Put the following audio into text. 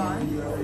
on.